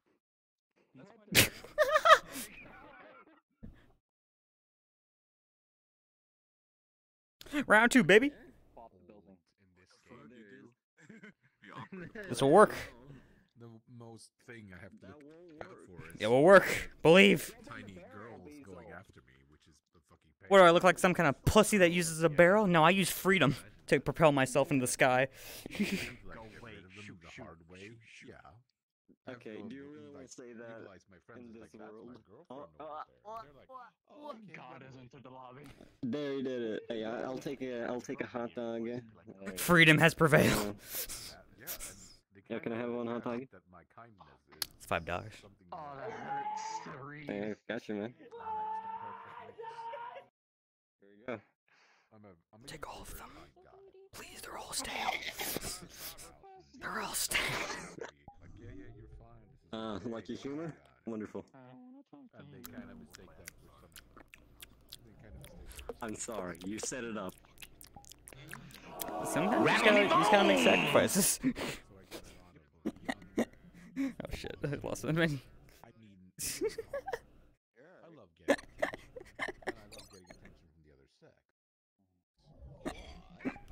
Round two, baby. This will work. The most thing I have to look out for is It will work. Believe. tiny girls going after me, which is the fucking pain. What do I look like? Some kind of pussy that uses a barrel? No, I use freedom to propel myself into the sky. Go away, shoot, the hard way. Yeah. Okay, do you really want to say that Utilize my friends in like this that's my world? girlfriend Oh, over like, Oh, God has entered the lobby. There he did it. Hey, I- I'll take a I'll take a hot dog. Freedom has prevailed. Yeah, can I have one hot dog? that my kindness is It's five dollars. Oh, that hurts. Three. Hey, you, man. I'm a, I'm a Take all of them. Please, they're all stale. They're all stale. Like, yeah, yeah, you're fine. This is Uh, like your humor? Wonderful. and they kind of mistake that for some. They kind of mistake. I'm sorry, you set it up. Sometimes you just gotta, you just gotta make sacrifices. oh shit, I lost my menu. I mean, I love getting attention, and I love getting attention from the other sex.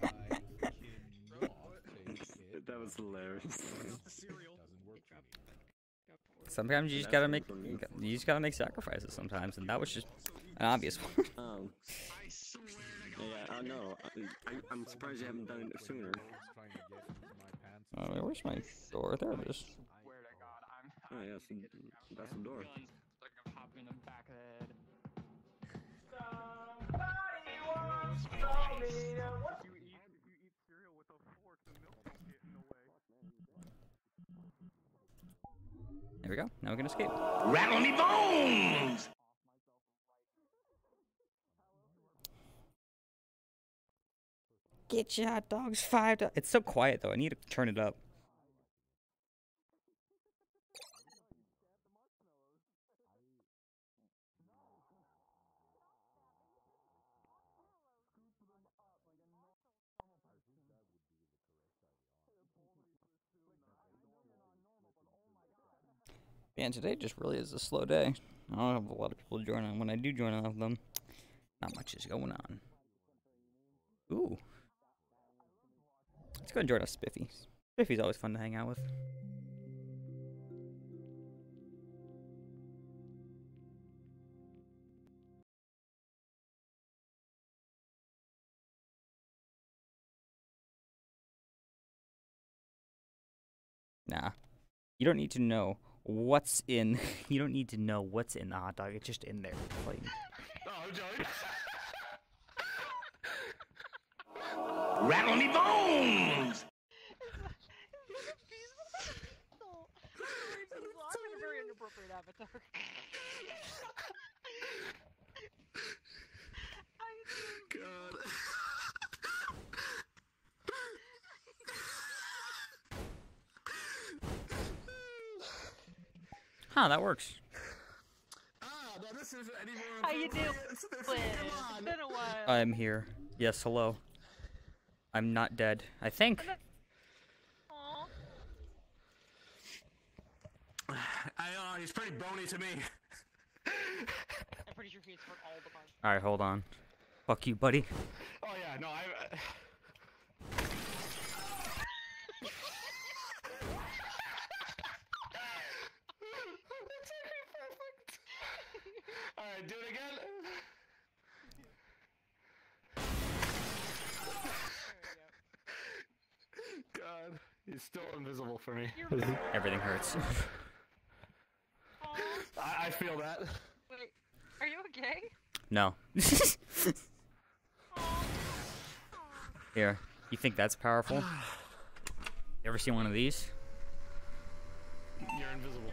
I cannot say kid That was hilarious. doesn't work for me. Sometimes you just gotta make, you just gotta make sacrifices sometimes, and that was just an obvious one. Um. Yeah, I know. I, I, I'm surprised you haven't done it sooner. Trying to get into my pants. Oh, wait, where's my door? There it is. Swear to God, I'm. Oh yeah, so that's the door. Feeling like I'm popping in the back of the head. You eat, you eat cereal with a fork, the milk will get in the way. There we go. Now we can escape. Rattle me bones! Get your hot dogs five. do- It's so quiet though. I need to turn it up. Man, today just really is a slow day. I don't have a lot of people joining. When I do join of them, not much is going on. Ooh. Let's go and join us, Spiffy. Spiffy's always fun to hang out with. Nah. You don't need to know what's in you don't need to know what's in the hot dog. It's just in there. Like, Rattle me bones! I'm a very inappropriate avatar. God. Huh, that works. Ah, no, this isn't any more How you appropriate. doing? This- this is- Liz? come It's been a while. I'm here. Yes, hello. I'm not dead. I think. Aw. I don't know, he's pretty bony to me. I'm pretty sure he's heard all the parts. All right, hold on. Fuck you, buddy. Oh yeah, no, I. Alright, do it again. God, he's still invisible for me. Everything hurts. I, I feel that. Wait, are you okay? no. Here, you think that's powerful? You ever seen one of these? You're invisible.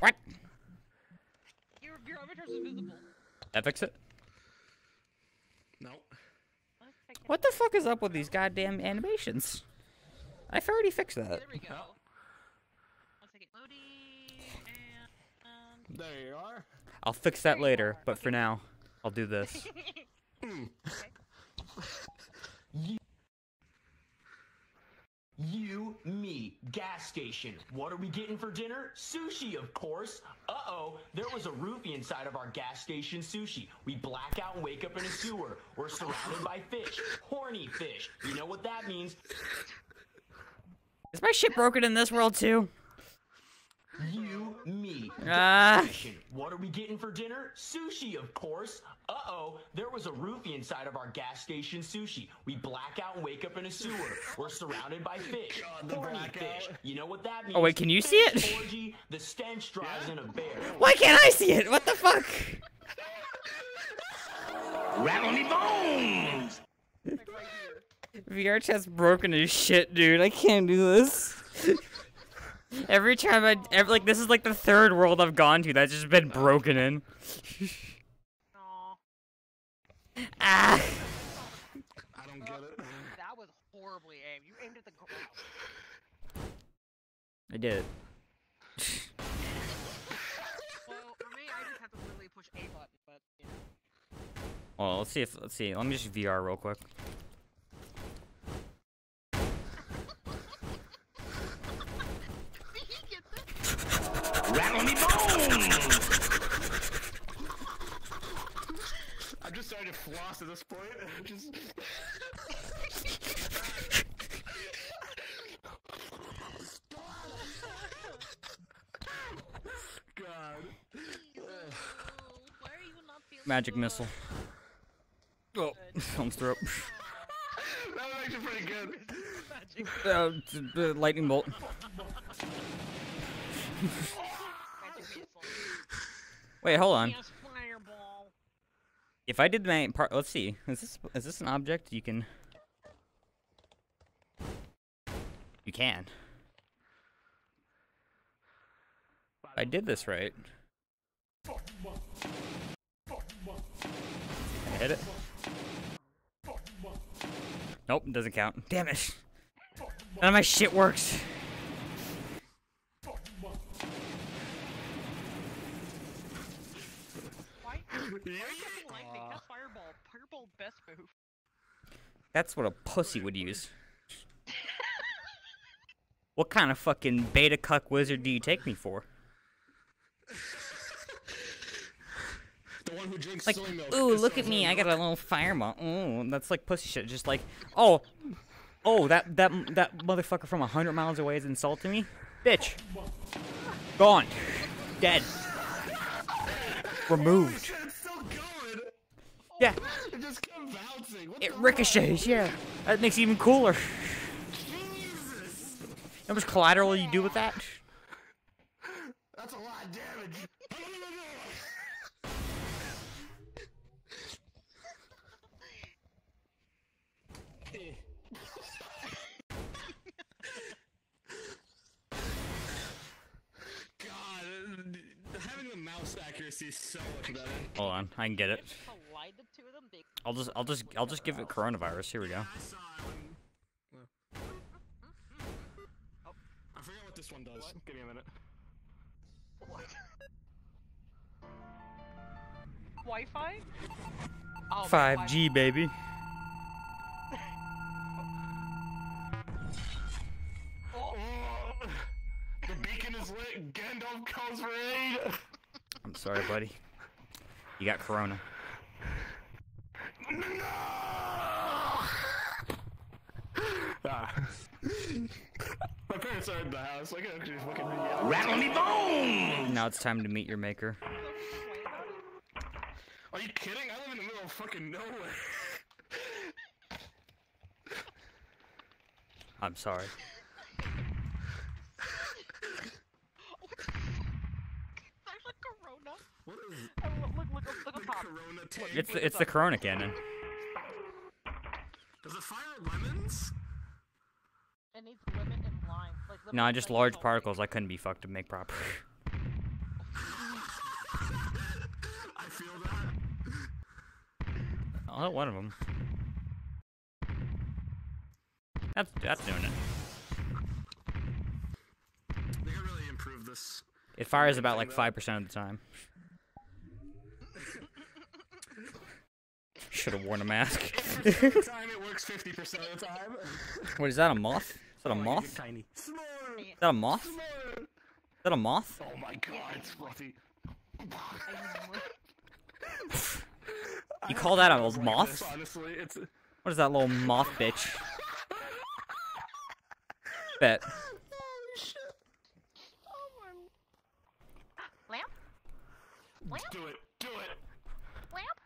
What? Your, your avatar's. That fix it? No. What the fuck is up with these goddamn animations? I've already fixed that. There we go. One second, loading, and... There you are. I'll fix that later, but for now, I'll do this. You, me, gas station. What are we getting for dinner? Sushi, of course. Uh, There was a roofie inside of our gas station sushi. We black out and wake up in a sewer. We're surrounded by fish. Horny fish. You know what that means? Is my shit broken in this world too? You, me, ah. gas. What are we getting for dinner? Sushi, of course. Uh-oh, there was a roofie inside of our gas station sushi. We black out and wake up in a sewer. We're surrounded by fish. Horny fish. You know what that means? Oh, wait, can you see it? Orgy, the stench drives in a bear. Why can't I see it? What the fuck? Rattle me bones! VR chat's broken as shit, dude. I can't do this. every time I, every, like, this is like the third world I've gone to that's just been broken in. ah. I don't get it. That was horribly aimed. You aimed at the ground. I did. Well, for me, I just have to literally push A button, but, you know. Well, let's see if let's see. Let me just VR real quick. I'm just to floss at this point. Just... God. Magic missile. Oh, comes through. that was actually pretty good. Uh, t- t- lightning bolt. Wait, hold on. Yes, fireball. If I did my part, let's see. Is this is this an object you can? You can. I did this right. I hit it. Nope, doesn't count. Damn it. None of my shit works. Why? Why are you fucking lightning? That's fireball. Fireball best move. That's what a pussy would use. what kind of fucking beta cuck wizard do you take me for? The one who drinks Like, soy milk. ooh, look at me, soy I got a milk. little fireball. Ooh, that's like pussy shit. Just like, oh, oh, that that that motherfucker from a hundred miles away is insulting me, bitch. Gone, dead, removed. Yeah, It just kept bouncing. What it the ricochets. Yeah, that makes it even cooler. How much collateral you do with that? That's a lot of damage. God, having the mouse accuracy is so much better. Hold on, I can get it. Collide the two of them. Big. I'll just, I'll just, I'll just give it coronavirus. Here we go. I forgot what this one does. Give me a minute. What? Wi-Fi? Oh, 5G, baby. Oh, the beacon is is lit. Gandalf comes for aid. I'm sorry, buddy. You got corona. Ah. My parents are in the house. I can actually fucking yell. Rattle me bones! Now it's time to meet your maker. Are you kidding? I live in the middle of fucking nowhere. I'm sorry. There's a corona. What is look, look, look, look up top. Corona tank? It's the, it's the corona cannon. Does it fire lemons? It needs lemon and lime. Like No, just lime large salt. particles I couldn't be fucked to make proper. I feel that. I'll hit one of them. That's that's doing it. They could really improve this. It fires about like five percent of the time. Should have worn a mask. Time it works 50% of the time. what is that? A moth? Is that a oh, moth? Tiny. Is that a moth? Is that a moth? Oh my god, it's fluffy. You call that a Like this, moth? honestly, it's. What is that little moth bitch? Bet. Lamp? Oh, Lamp? Do it. Do it. Lamp?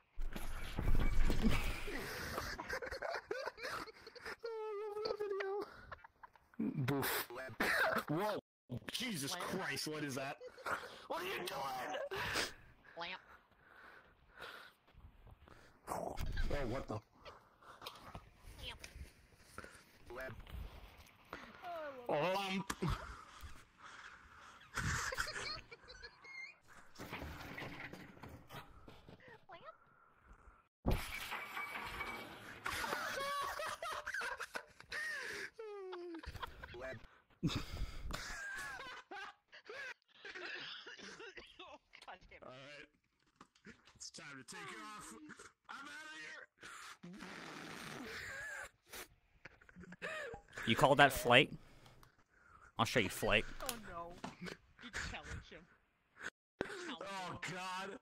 Boof. Whoa. Jesus Christ, what is that? What are you doing? Lamp. Oh, what the? Lamp. Lamp. God damn it. Alright. It's time to take off. I'm out of here. You call that flight? I'll show you flight. Oh no. You challenge him. Oh god.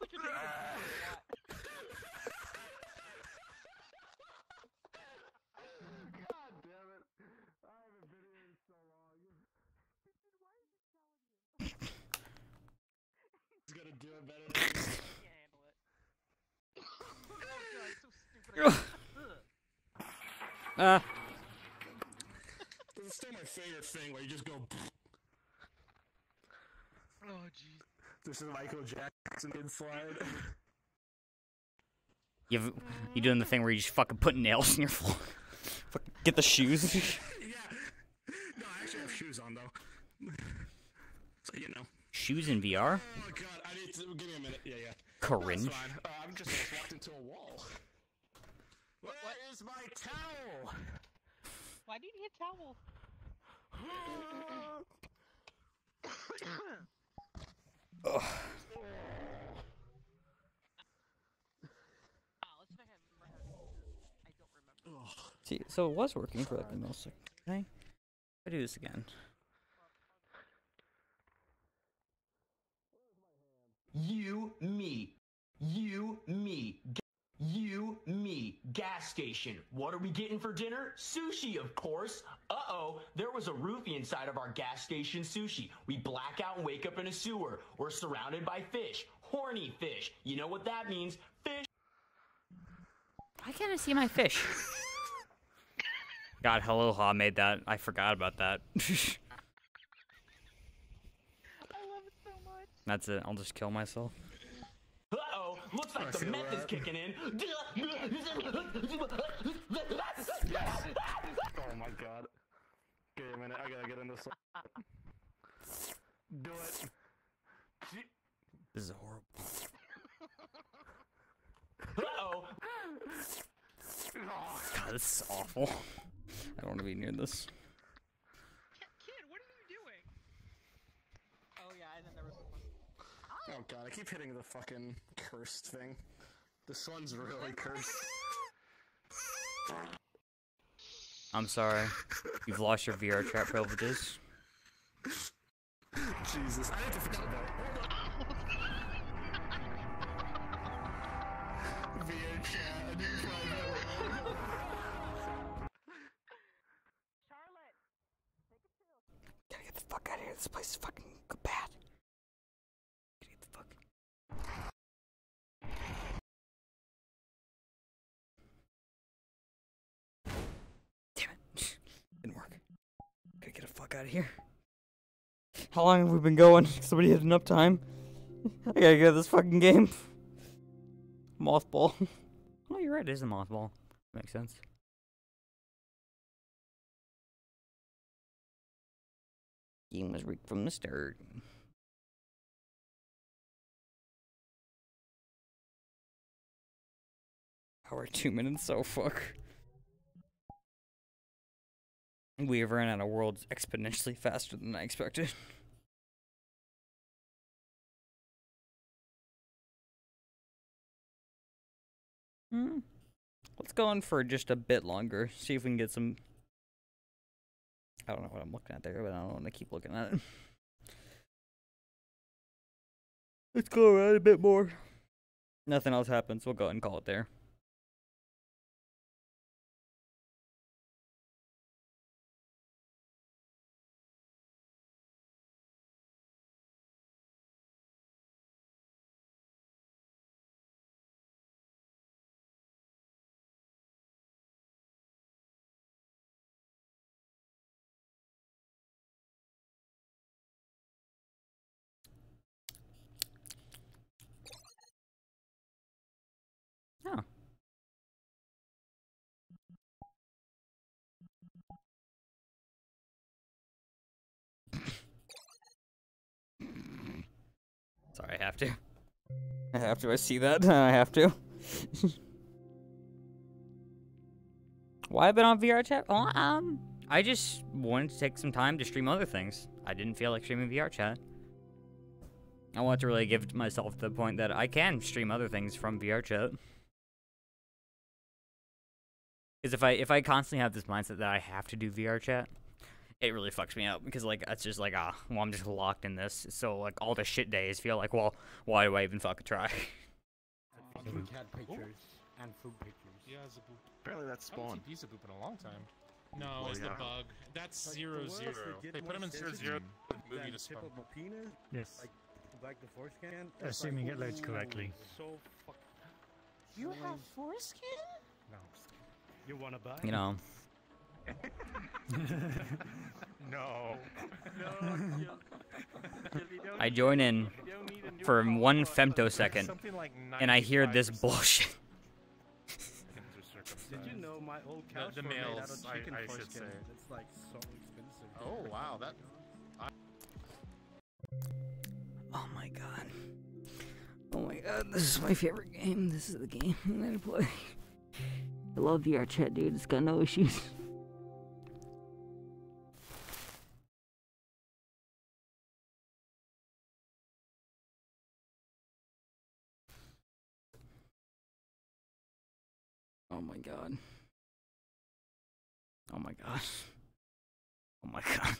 Look at that. God damn it. I haven't been here in so long. He's gonna do it better than me. Can't handle it. Oh god, so stupid. Ugh. Uh, This is still my favorite thing where you just go. Oh jeez. This is Michael Jackson kid slide. you you doing the thing where you just fucking put nails in your floor? Fucking Get the shoes. yeah. No, I actually have shoes on though. So you know. shoes in VR? Oh god, I need to give me a minute. Yeah, yeah. Cringe. That's fine. Uh, I'm just almost walked into a wall. Where is my towel? Why do you need a towel? Ugh. See, so it was working for like a millisecond. Okay, I do this again. You, me. You, me. You, me. Gas station. What are we getting for dinner? Sushi, of course. Uh oh, there was a roofie inside of our gas station sushi. We black out and wake up in a sewer. We're surrounded by fish. Horny fish. You know what that means? Fish. Why can't I see my fish? God, Aloha made that. I forgot about that. I love it so much. That's it. I'll just kill myself. Looks like I the meth is kicking in. Oh my god. Give me a minute, I gotta get in this. Do it. This is horrible. Uh oh. God, this is awful. I don't want to be near this. Kid, what are you doing? Oh yeah, and then there was this one. Oh god, I keep hitting the fucking cursed thing. This one's really cursed. I'm sorry. You've lost your VR chat privileges. Jesus, I need to fix that. Hold out of here. How long have we been going? Somebody hit an uptime. I gotta get this fucking game. Mothball. Oh, you're right. It is a mothball. Makes sense. Game was rigged from the start. Hour two minutes, so fuck. We have run out of worlds exponentially faster than I expected. Hmm. Let's go on for just a bit longer. See if we can get some. I don't know what I'm looking at there, but I don't want to keep looking at it. Let's go around a bit more. Nothing else happens. We'll go ahead and call it there. To. I have to. I see that. I have to. Why I've been on VR chat? Well, um, I just wanted to take some time to stream other things. I didn't feel like streaming VR chat. I want to really give myself the point that I can stream other things from VR chat. Because if I if I constantly have this mindset that I have to do VR chat, it really fucks me up. Because like it's just like ah, well I'm just locked in this. So like all the shit days feel like well why do I even fucking try? Fucking cat pictures and food pictures. Yeah, Zaboop. Apparently that's I haven't spawn. seen Zaboop in a long time. No, Well, it's yeah. the bug. That's Like, zero the zero. they They put him in zero sensitive zero. Movie to spawn. penis. Yes. Like, like the foreskin. Assuming it loads correctly. So fuck. You Annoying. have foreskin? No. You wanna buy? You know. No. I join in for one femtosecond, like and I hear this bullshit. Did you know my old couch the were made out males, of I- chicken I should foreskin? say. It's like so expensive. Oh wow, that. Oh my god. Oh my god, this is my favorite game. This is the game I'm gonna play. I love VR chat, dude. It's got no issues. Oh my god. Oh my god. Oh my god.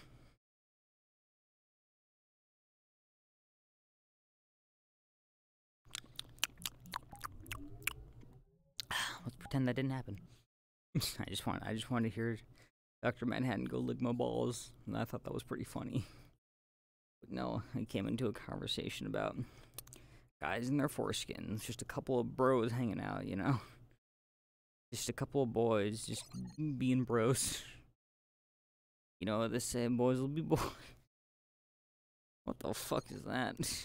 Let's pretend that didn't happen. I just want I just want to hear Dr. Manhattan go lick my balls, and I thought that was pretty funny. But no, I came into a conversation about guys in their foreskins, just a couple of bros hanging out, you know. Just a couple of boys just being bros. You know they say, boys will be boys. What the fuck is that?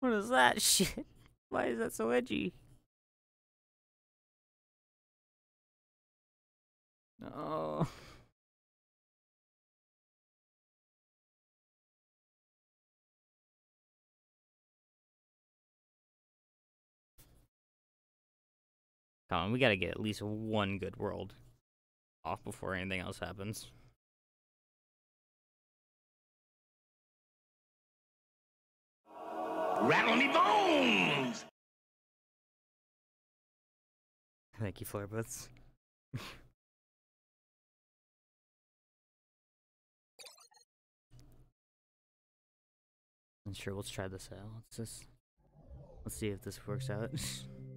What is that shit? Why is that so edgy? Oh. Come on, we gotta get at least one good world off before anything else happens. Rattle me bones! Thank you, Flairbutts. Sure, let's try this out. Let's just let's see if this works out.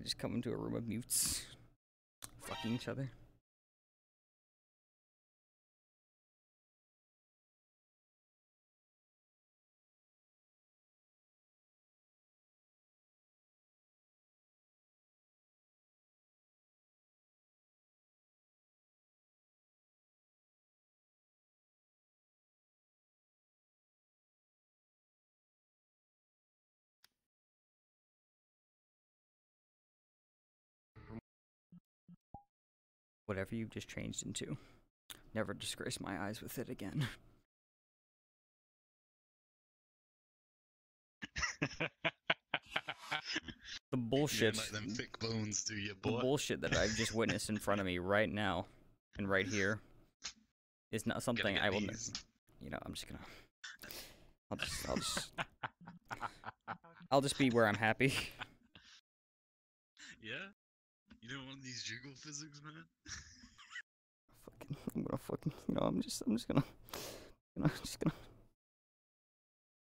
I just come into a room of mutes, fucking each other. Whatever you've just changed into. Never disgrace my eyes with it again. the bullshit. let them thick bones do you, the bullshit that I've just witnessed in front of me right now and right here is not something I will. these. You know, I'm just gonna. I'll just. I'll just. I'll just be where I'm happy. Yeah? You don't want these jiggle physics, man? I'm gonna fucking. You know, I'm just. I'm just gonna. You know, I'm just gonna.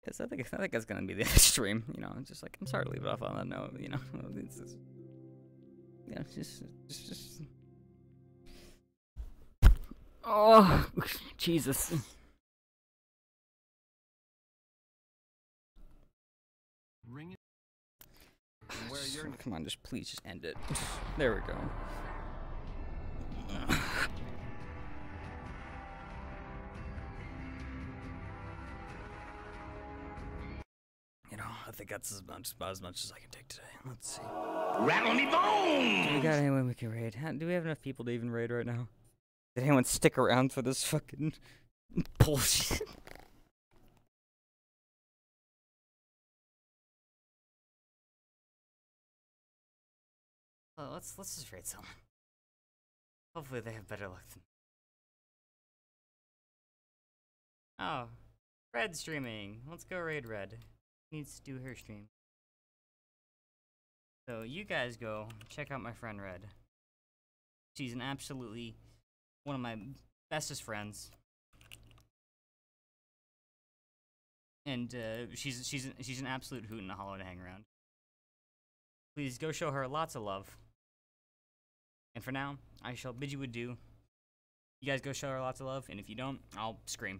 Cause I think I think that's gonna be the stream. You know, it's just like I'm sorry to leave it off on that note. You know, it's just, yeah, it's just, just, just. Oh, Jesus. Ring it. Where you're... Come on, just please just end it. There we go. You know, I think that's as much, about as much as I can take today. Let's see. Rattle me bones! Do we got anyone we can raid? Do we have enough people to even raid right now? Did anyone stick around for this fucking bullshit? Well, let's let's just raid someone. Hopefully they have better luck than. Oh, Red streaming. Let's go raid Red. Needs to do her stream. So you guys go check out my friend Red. She's an absolutely one of my bestest friends. And uh, she's she's she's an absolute hoot and a hollow to hang around. Please go show her lots of love. And for now, I shall bid you adieu. You guys go show her lots of love, and if you don't, I'll scream.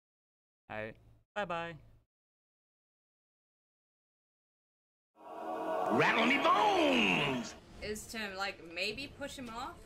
Alright, bye bye. Rattle me bones! Is to like maybe push him off